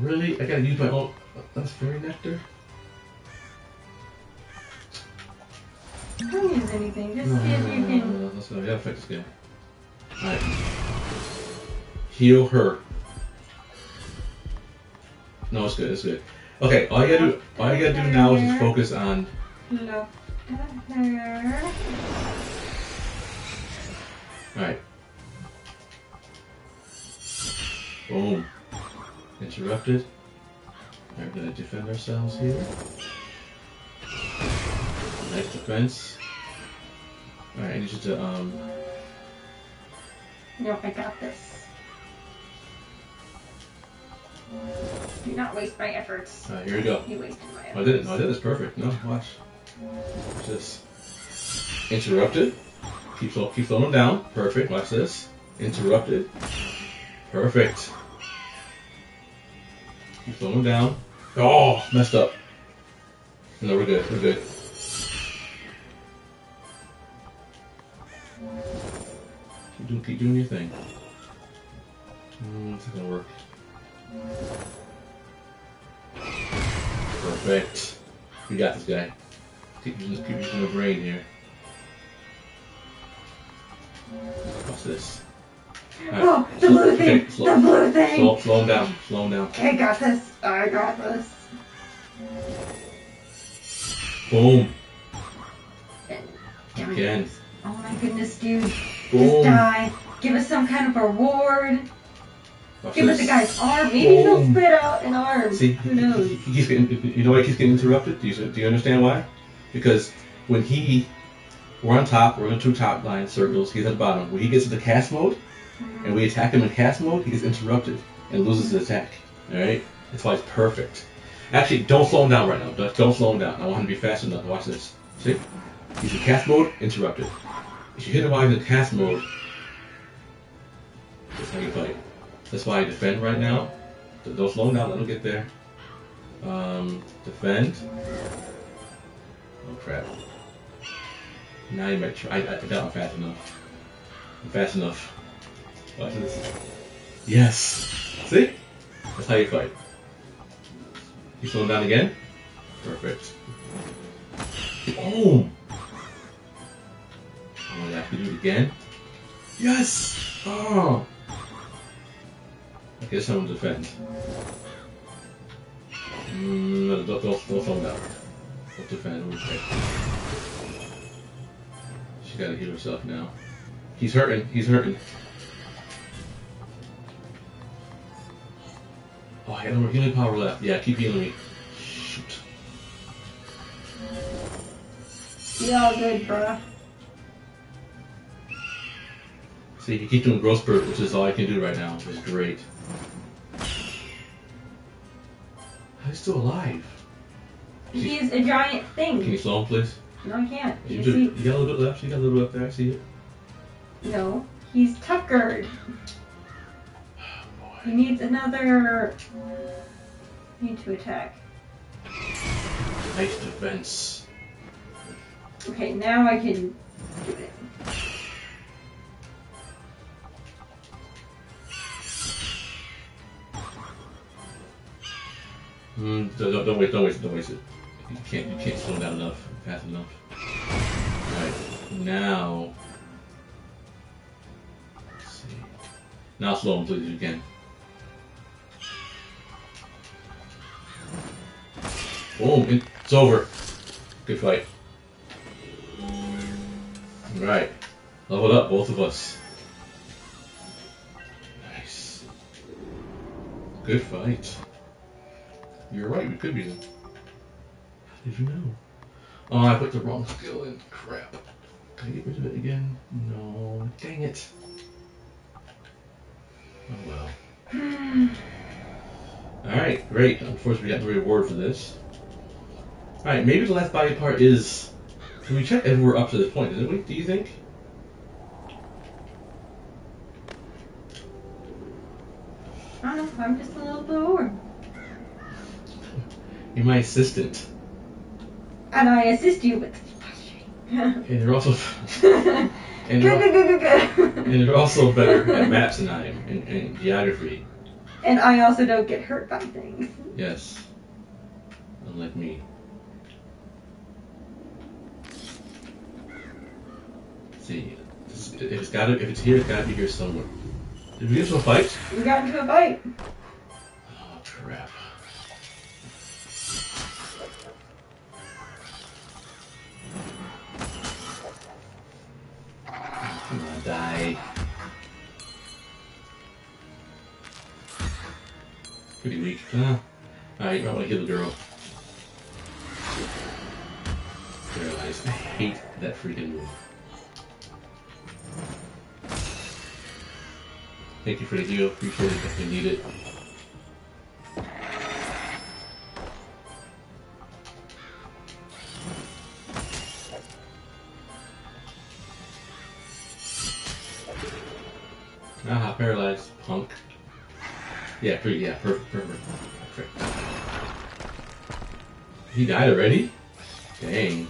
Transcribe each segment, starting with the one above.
Really? I gotta use my own. That's fairy nectar? Don't use anything. Just No, see if you can. no, no, let's go. We gotta fight this guy. Alright. Heal her. No, it's good, it's good. Okay, all you gotta do, all you gotta do now is just focus on. Look at her. Alright. Boom. Interrupted. We're gonna defend ourselves here. Nice defense. Alright, I need you to, um, No, I got this. Do not waste my efforts. alright, here we go. You wasted my efforts. Oh, I did it. No, I did this perfect. No, watch. Watch this. Interrupted. Keep keep slowing down. Perfect. Watch this. Interrupted. Perfect. Keep slowing down. Oh, messed up. No, we're good. We're good. Keep doing, keep doing your thing. Mm, it's not gonna work. Perfect. We got this guy. Keep using, keep using the brain here. What's this? Oh, the blue Okay, thing! slow- The blue thing! Slow, slow him down. Slow him down. I got this. I got this. Boom. Again. Oh my goodness, dude. Just die. Give us some kind of reward. Watch Give us this. a guy's arm. Maybe he'll spit out an arm. See, Who knows? He, he keeps getting, you know why he keeps getting interrupted? Do you, do you understand why? Because when he, we're on top, we're in two top line circles, he's at the bottom. When he gets into cast mode, and we attack him in cast mode, he gets interrupted and loses his attack. Alright? That's why it's perfect. Actually, don't slow him down right now. Don't, slow him down. I want him to be fast enough. Watch this. See? He's in cast mode, interrupted. If you hit him while he's in cast mode, that's how you fight. That's why I defend right now. Don't slow him down, let him get there. Um, defend. Oh crap. Now you might try. I, I doubt I'm fast enough. I'm fast enough. Watch this. Yes! See? That's how you fight. You slow him down again? Perfect. Boom! Oh gosh, we do it again? Yes! Oh! Okay, someone defend. Mm, no, don't, don't, don't slow him down. Don't defend. we'll. She gotta heal herself now. He's hurting. He's hurting. Oh, I got no more healing power left. Yeah, keep healing me. Shoot. Be all good, bruh. See, you keep doing growth spurt, which is all I can do right now, which is great. He's still alive. He's a giant thing. Can you slow him, please? No, I can't. You, You you got a little bit left. You got a little bit up there. I see it. No. He's tuckered. He needs another. Need to attack. Nice defense. Okay, now I can do it. Mm, don't, don't, don't waste, don't waste it, don't waste it. You can't, you can't slow down enough, fast enough. Alright, now. Let's see. Now slow him, please, if you can. Boom, it's over. Good fight. Alright, leveled up, both of us. Nice. Good fight. You're right, we could be them. How did you know? Oh, I put the wrong skill in. Crap. Can I get rid of it again? No. Dang it. Oh well. Hmm. Alright, great. Unfortunately, we got no reward for this. Alright, maybe the last body part is. Can we check if we're up to this point, didn't we? Do you think? I don't know. I'm just a little bored. You're my assistant. And I assist you with And you're also. and, you're, good. and you're also better at maps than I am, and, and geography. And I also don't get hurt by things. Yes. Unlike me. See, it's got to, if it's here, it's got to be here somewhere. Did we get into a fight? We got into a fight. Oh crap! Come on, die. Pretty weak. Uh, Alright, I want to heal the girl. Paralyzed. I hate that freaking move. Thank you for the heal. Appreciate it. Definitely need it. Aha, paralyzed. Punk. Yeah, pretty, yeah, perfect, perfect. Perfect. He died already? Dang.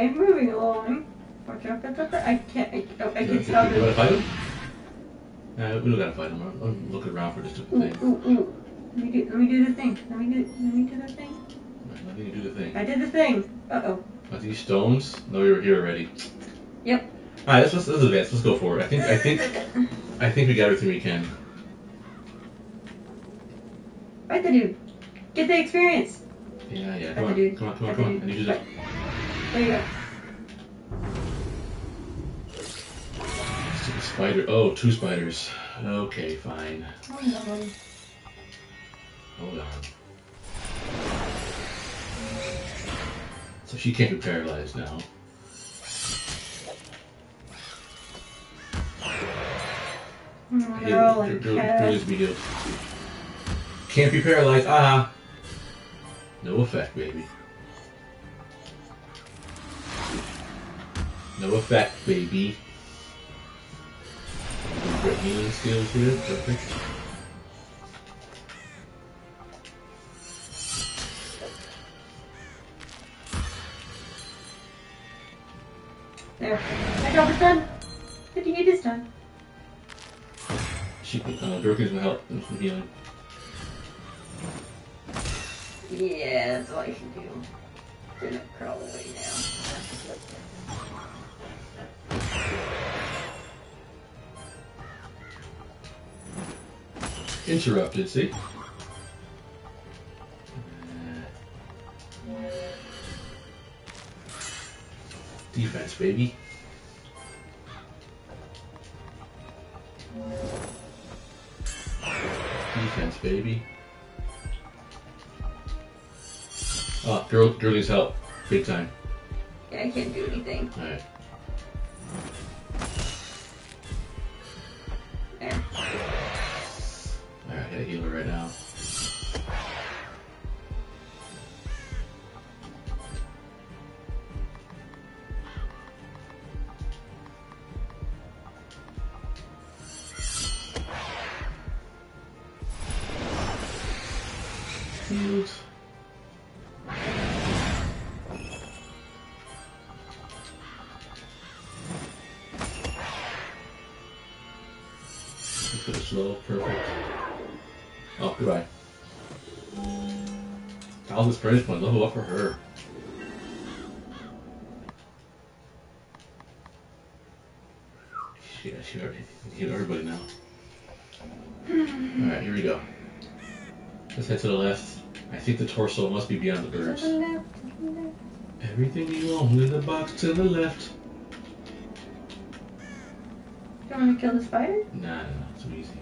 Anyway, moving along. Watch out, watch out, I can't. I, oh, I You want to fight him? Uh, we don't gotta fight him. I'm, looking around for this stupid Ooh, thing. ooh, ooh. Let me do. Let me do the thing. Let me do. Let me do the thing. Alright, let me do the thing. I did the thing. Uh oh. Are these stones? No, we were here already. Yep. Alright, let's, let's, let's advance. Let's go for it. I think I think I think we got everything we can. Fight the dude. Get the experience. Yeah, yeah. Come on, come on, come on, come on. I need you to. There you go. Spider. Oh, two spiders. Okay, fine. Oh. Hold on. So she can't be paralyzed now. Oh, Heal- Drew- like Drew- cats. Drew needs to be healed. Can't be paralyzed. Ah. No effect, baby. No effect, baby. Great healing skills here. Perfect. There. My job is done. The deed is done. She, uh, Durkin's gonna help with some healing. Yeah, that's all I should do. Gonna crawl away now. Interrupted, see? Defense, baby. Defense, baby. Oh, girl, girl needs help. Big time. Yeah, I can't do anything. Alright. Put it slow, perfect. Oh, goodbye. Thousand experience point, level up for her. Yeah, she already healed everybody now. Alright, here we go. Let's head to the left. I think the torso must be beyond the birds. the left, to the left. Everything you own in the box to the left. Do you want to kill the spider? Nah, nah, nah, too easy.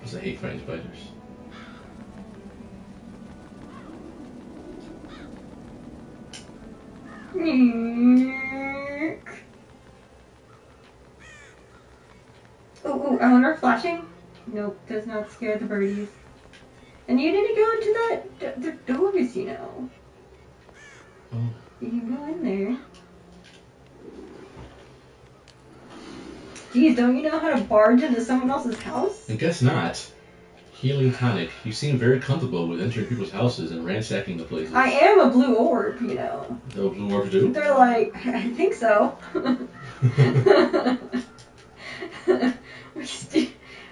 Because I hate fighting spiders. Oh, oh, I wonder if flashing? Nope, does not scare the birdies. And you need to go into that the, the doors, you know. Oh. You can go in there. Geez, don't you know how to barge into someone else's house? I guess not. Healing tonic. You seem very comfortable with entering people's houses and ransacking the places. I am a blue orb, you know. No blue orb do? They're like, I think so.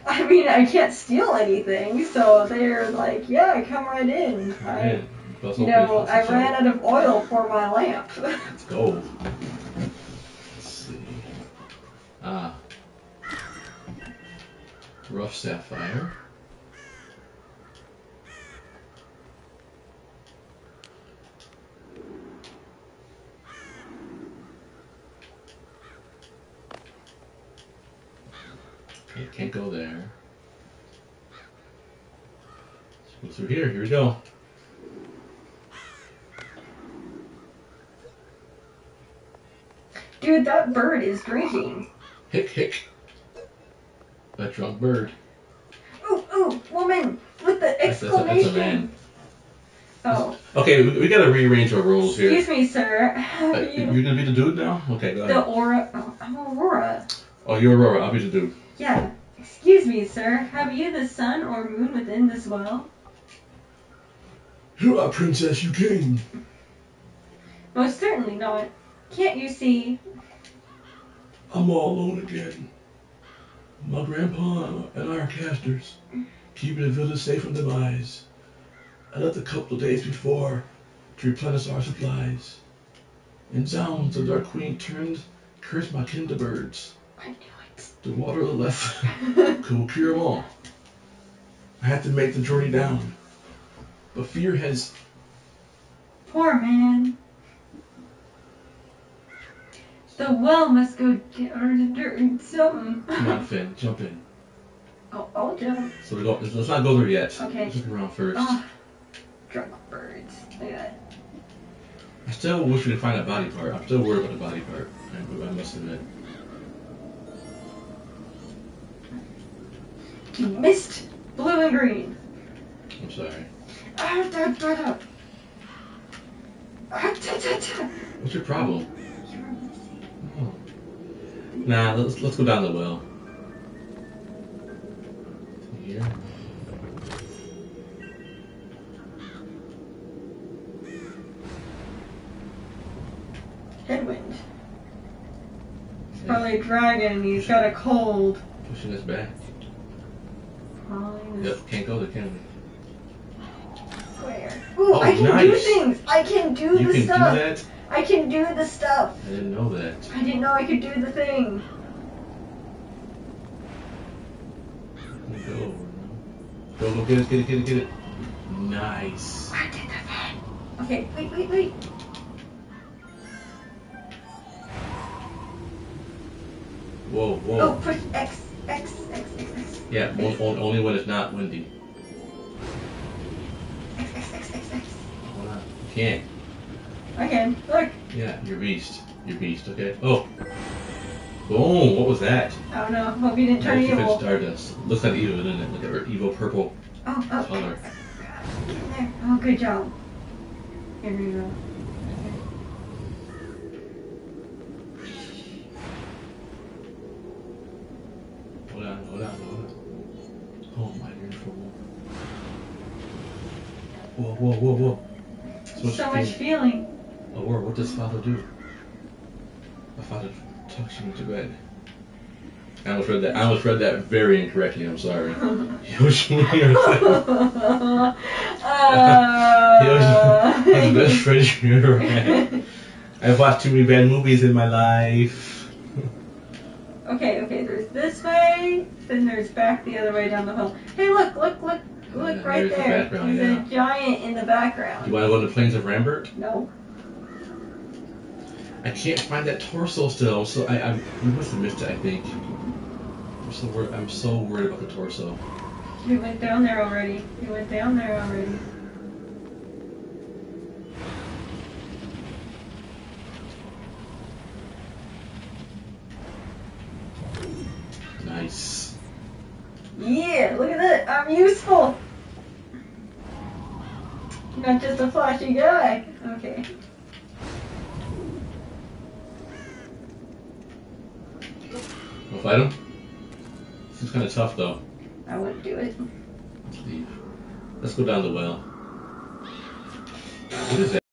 I mean, I can't steal anything, so they're like, yeah, come right in. I, Man, bust you know, I ran out of oil for my lamp. Let's go. Sapphire. Okay, can't go there. Let's go through here. Here we go. Dude, that bird is drinking. Hick hick. That drunk bird. Ooh, ooh, woman with the That's, that's, a, that's a exclamation. man. Oh, Okay, we, we gotta rearrange our roles here. excuse me, sir. Have Uh, you you're gonna be the dude now? Okay, go the ahead. aura? Oh, I'm Aurora. Oh, you're Aurora. I'll be the dude. Yeah. Excuse me, sir. Have you the sun or moon within this well? Here, princess, you came. Most certainly not. Can't you see? I'm all alone again. My grandpa and I are casters, keeping the village safe from demise. I left a couple of days before to replenish our supplies. And zounds, the Dark Queen turned, cursed my kin to birds. I knew it. The water left could cure them all. I had to make the journey down. But fear has Poor man. The well must go down or something. Come on, Finn, jump in. Oh, I'll jump. So we go. Let's, not go there yet. Okay. Let's look around first. Ah, drunk birds. Look at that. I still wish we could find a body part. I'm still worried about the body part. I, I must admit. You missed blue and green. I'm sorry. Ah, da, da, da. Ah, da, da, da. What's your problem? Nah, let's let's go down the well. Here. Headwind. It's probably a dragon he's got a cold. Pushing us back. Fine. Yep, can't go there, can we? Where? Ooh, Oh, I can do nice. things. I can do You the can stuff. do that? I can do the stuff. I didn't know that. I didn't know I could do the thing. Go. Go, go, get it, get it, get it, get it. Nice. I did the thing. Okay, wait, wait, wait. Whoa, whoa. Oh, push X, X, X, X, X. Yeah, on, on, only when it's not windy. X, X, X, X, X. Why not? You can't. Okay, look. Yeah, you're beast. You're beast, okay? Oh. Boom, what was that? I don't know. Hope you didn't turn Nitrogen evil. Stardust. Looks like evil, doesn't it? Look at her evil purple Oh, oh. color. There. Oh, good job. Here we go. Hold on, hold on, hold on. Oh my, trouble. Whoa, whoa, whoa, whoa. So, So much feeling. What does father do? My father tucks you into bed. I almost read that. I almost read that very incorrectly. I'm sorry. Yoshimi uh, the best friend you ever had. I've watched too many bad movies in my life. okay, okay, there's this way, then there's back the other way down the hill. Hey, look, look, look, look Yeah, right there's the there. There's yeah. a giant in the background. Do you want to go to the plains of Rambert? No. I can't find that torso still. So I, I we must have missed it. I think. I'm so worried. I'm so worried about the torso. We went down there already. We went down there already. Nice. Yeah, look at that. I'm useful. Not just a flashy guy. Okay. fight him? Seems kind of tough, though. I wouldn't do it. Let's leave. Let's go down the well. What is that?